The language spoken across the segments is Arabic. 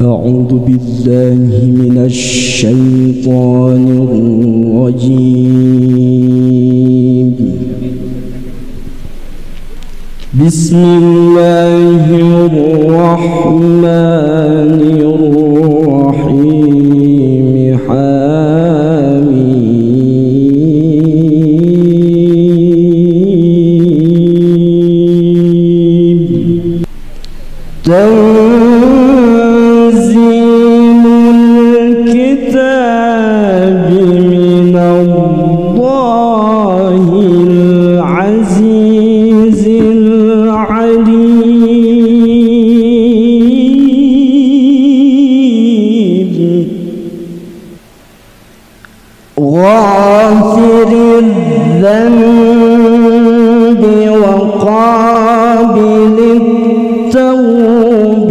أعوذ بالله من الشيطان الرجيم. بسم الله الرحمن الرحيم. حميم. عذاب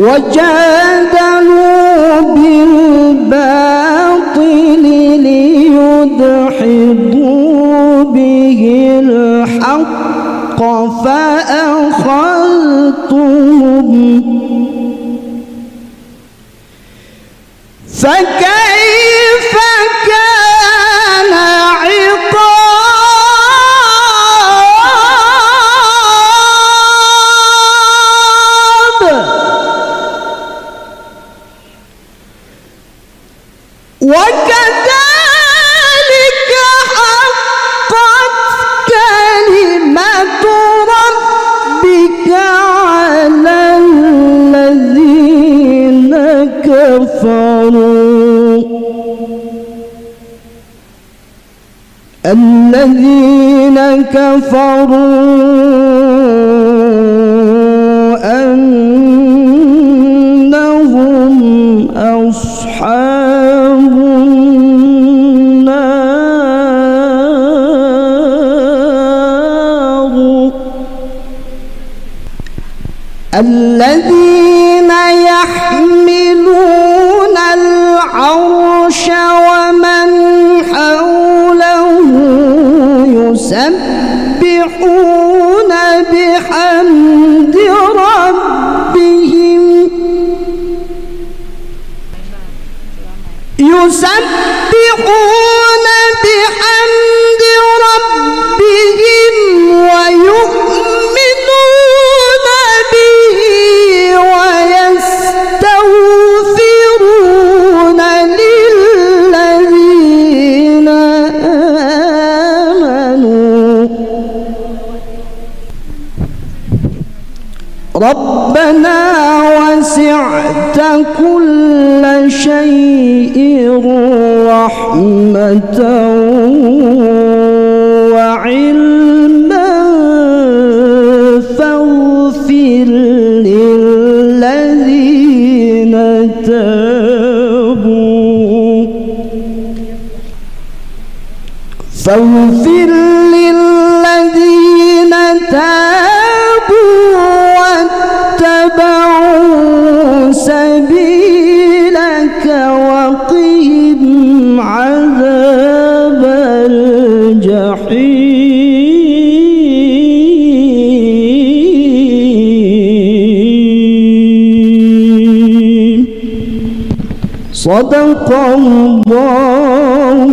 وجادلوا بالباطل ليدحضوا به الحق فأخذتهم فكيف الذين كفروا أنهم أصحاب النار. الذين يحملون يسبحون بحمد ربهم. يسبحون ربنا وسعت كل شيء رحمة وعلما فاغفر للذين تابوا. فاغفر للذين صدق الله